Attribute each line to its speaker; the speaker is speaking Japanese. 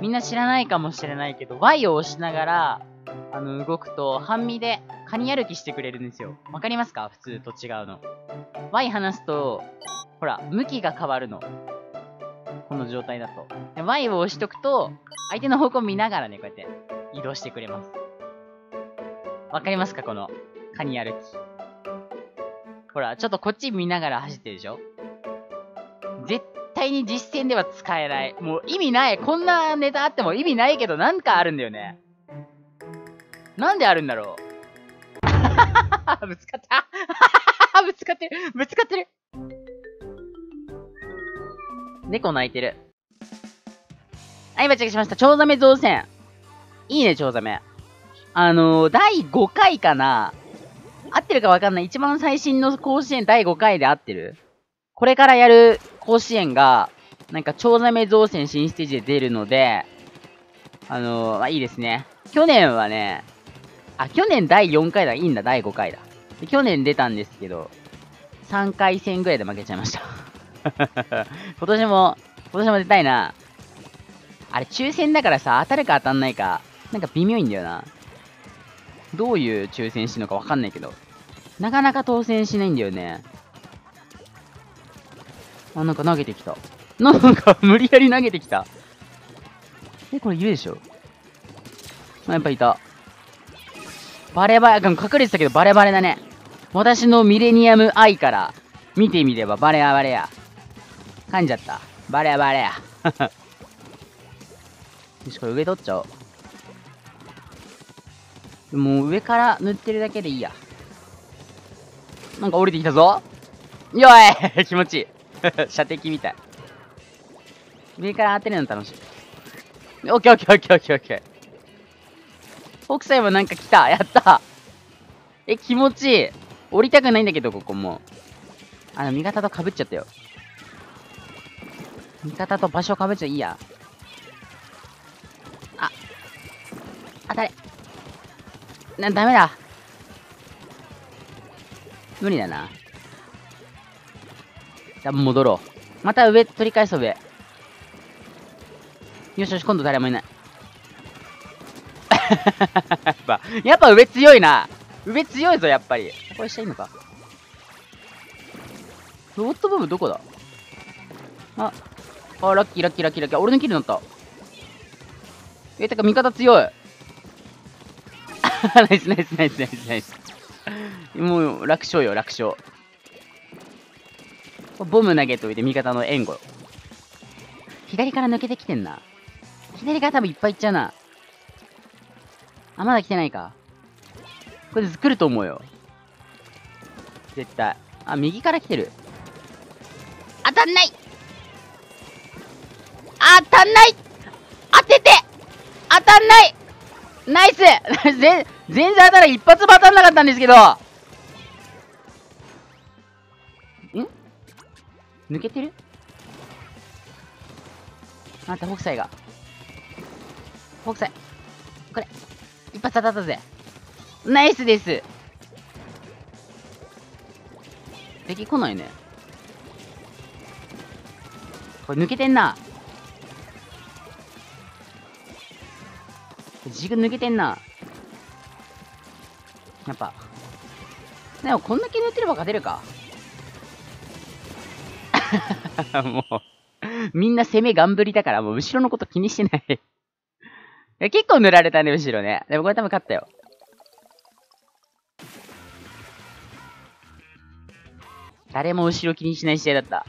Speaker 1: みんな知らないかもしれないけど、Y を押しながら、あの、動くと、半身で、カニ歩きしてくれるんですよ。わかりますか？普通と違うの。Y 離すと、ほら、向きが変わるの。この状態だと。で Y を押しとくと、相手の方向見ながらね、こうやって移動してくれます。わかりますか？この、カニ歩き。ほら、ちょっとこっち見ながら走ってるでしょ？絶対に実戦では使えない。もう意味ない。こんなネタあっても意味ないけど、なんかあるんだよね。なんであるんだろうぶつかった ぶつかってるぶつかってる猫泣いてる。はい、バチェクしました。チョウザメ造船。いいね、チョウザメ。あのー、第5回かな合ってるかわかんない。一番最新の甲子園第5回で合ってるこれからやる甲子園が、なんか、チョウザメ造船新ステージで出るので、あのー、まあ、いいですね。去年はね、あ、去年第4回だ。いいんだ、第5回だ。で去年出たんですけど、3回戦ぐらいで負けちゃいました。今年も、今年も出たいな。あれ、抽選だからさ、当たるか当たんないか、なんか微妙いんだよな。どういう抽選してるのかわかんないけど。なかなか当選しないんだよね。あ、なんか投げてきた。なんか無理やり投げてきた。え、これいるでしょあ、やっぱいた。バレバレ、隠れてたけどバレバレだね。私のミレニアムアイから見てみればバレアバレや。噛んじゃった。バレアバレや。よし、これ上取っちゃおう。もう上から塗ってるだけでいいや。なんか降りてきたぞ。よい 気持ちいい。射的みたい。上から当てるの楽しい。オッケーオッケーオッケーオッケーオッケー。北斎もなんか来た。やったえ、気持ちいい。降りたくないんだけど、ここも。あの、味方と被っちゃったよ。味方と場所被っちゃいいや。あ。当たれ。な、ダメだ。無理だな。じゃ戻ろう。また上取り返す上。よしよし、今度誰もいない。やっぱ、やっぱ上強いな。上強いぞ、やっぱり。これ下いいのかロボット部分どこだ？あ、あ、ラッキーラッキーラッキーラッキー。俺のキルになった。え、てか味方強い。ナイスナイスナイスナイスナイス。もう楽勝よ、楽勝。ボム投げといて味方の援護。左から抜けてきてんな。左から多分いっぱいいっちゃうな。あ、まだ来てないか。これで来ると思うよ。絶対。あ、右から来てる。当たんない当たんない当てて当たんないナイス 全全然当たら一発も当たんなかったんですけど抜けてる？また北斎が。北斎。これ。一発当たったぜ。ナイスです敵来ないね。これ抜けてんな。軸抜けてんな。やっぱ。でもこんだけ塗ってれば勝てるか。もう、みんな攻め頑張りだからもう後ろのこと気にしてない。結構塗られたね、後ろね。でもこれ多分勝ったよ。誰も後ろ気にしない試合だった。